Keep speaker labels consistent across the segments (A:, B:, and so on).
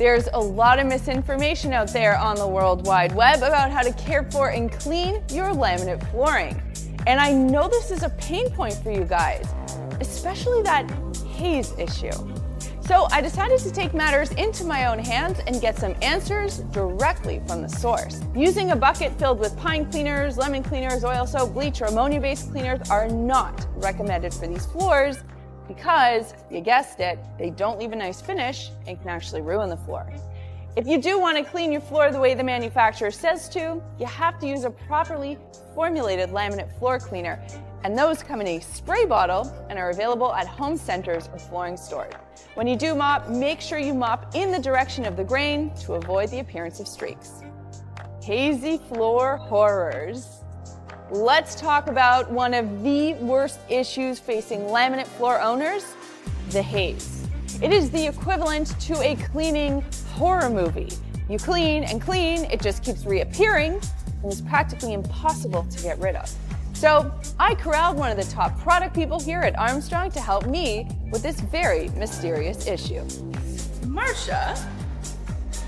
A: There's a lot of misinformation out there on the World Wide Web about how to care for and clean your laminate flooring. And I know this is a pain point for you guys, especially that haze issue. So I decided to take matters into my own hands and get some answers directly from the source. Using a bucket filled with pine cleaners, lemon cleaners, oil soap, bleach, or ammonia-based cleaners are not recommended for these floors because, you guessed it, they don't leave a nice finish and can actually ruin the floor. If you do want to clean your floor the way the manufacturer says to, you have to use a properly formulated laminate floor cleaner, and those come in a spray bottle and are available at home centers or flooring stores. When you do mop, make sure you mop in the direction of the grain to avoid the appearance of streaks. Hazy floor horrors. Let's talk about one of the worst issues facing laminate floor owners, the haze. It is the equivalent to a cleaning horror movie. You clean and clean, it just keeps reappearing, and is practically impossible to get rid of. So I corralled one of the top product people here at Armstrong to help me with this very mysterious issue. Marsha,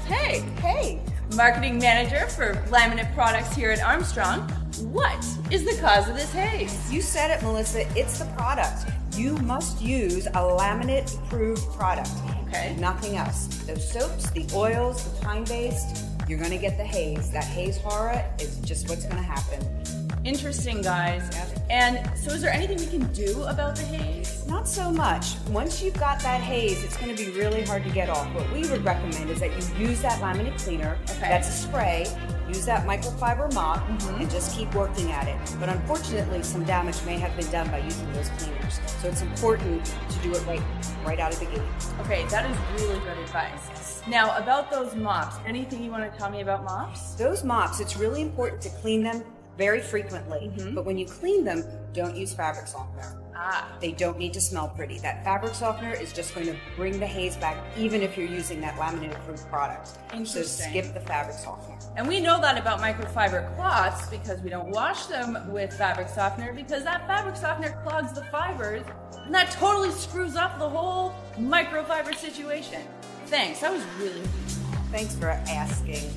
A: hey,
B: Hey,
A: marketing manager for laminate products here at Armstrong. What is the cause of this haze?
B: you said it, Melissa. It's the product. You must use a laminate approved product.
A: Okay.
B: Nothing else. Those soaps, the oils, the pine based, you're going to get the haze. That haze horror is just what's going to happen.
A: Interesting, guys. And so, is there anything we can do about the haze?
B: Not so much. Once you've got that haze, it's going to be really hard to get off. What we would recommend is that you use that laminate cleaner.
A: Okay.
B: That's a spray. Use that microfiber mop
A: Mm-hmm.
B: and just keep working at it. But unfortunately, some damage may have been done by using those cleaners. So it's important to do it right, right out of the gate.
A: Okay, that is really good advice. Now, about those mops, anything you want to tell me about mops?
B: Those mops, it's really important to clean them very frequently.
A: Mm-hmm.
B: But when you clean them, don't use fabric softener.
A: Ah,
B: They don't need to smell pretty. That fabric softener is just going to bring the haze back, even if you're using that laminate approved product. So skip the fabric softener.
A: and we know that about microfiber cloths because we don't wash them with fabric softener because that fabric softener clogs the fibers and that totally screws up the whole microfiber situation. Thanks, that was really
B: Thanks for asking.